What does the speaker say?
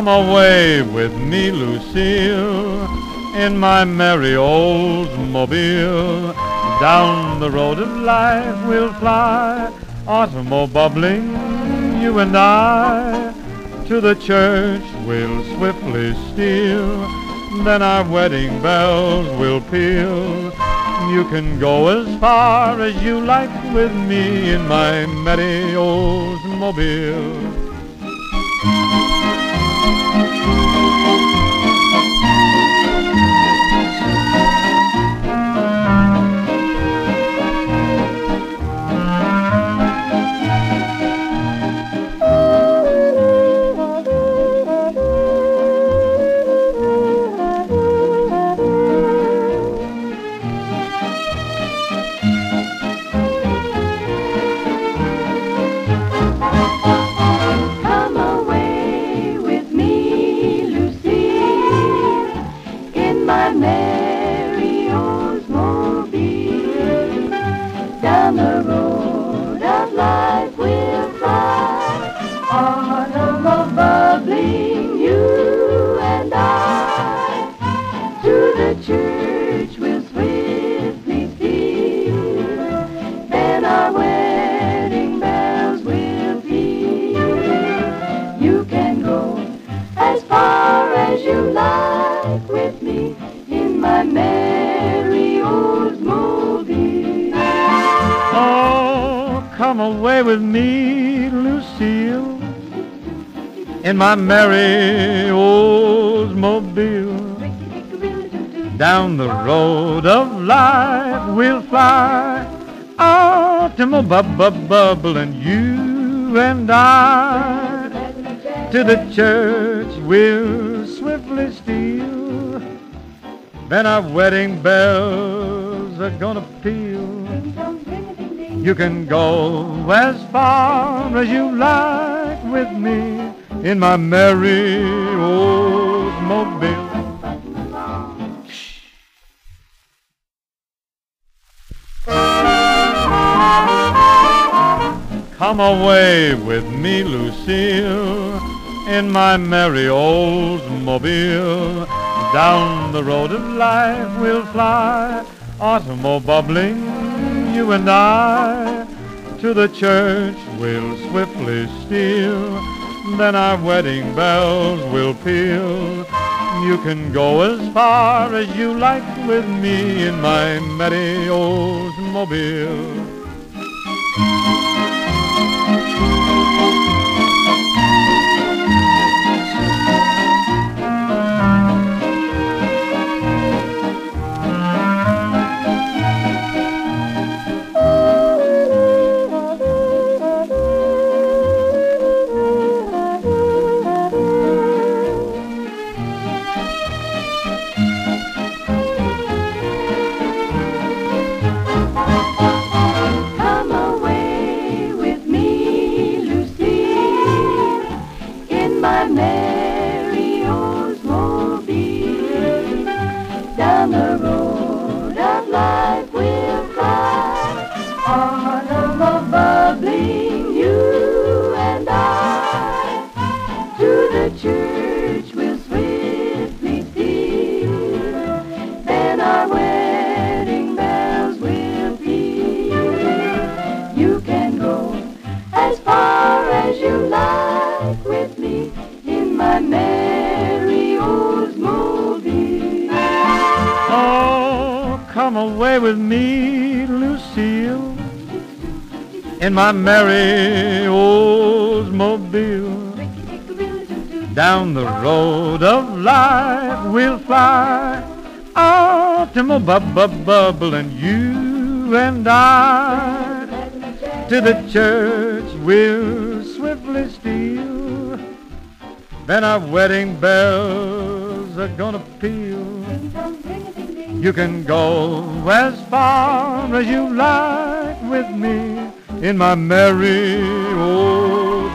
Come away with me, Lucille, in my merry Oldsmobile. Down the road of life we'll fly, automobile bubbling, you and I. To the church we'll swiftly steal, then our wedding bells will peal. You can go as far as you like with me in my merry Oldsmobile. Come Down the road come away with me, Lucille, in my merry Oldsmobile. Down the road of life we'll fly, bub bubble and you and I. To the church we'll swiftly steal, then our wedding bells are gonna peal. You can go as far as you like with me in my merry Oldsmobile. Come away with me, Lucille, in my merry Oldsmobile. Down the road of life we'll fly, automobile bubbling, you and I. To the church we'll swiftly steal, then our wedding bells will peal. You can go as far as you like with me in my merry Oldsmobile. Come You can go as far as you like with me in my merry Oldsmobile. Oh, come away with me, Lucille, in my merry Oldsmobile. Down the road of life we'll fly, automobile bub bubble and you and I. To the church we'll swiftly steal, then our wedding bells are gonna peal. You can go as far as you like with me in my merry old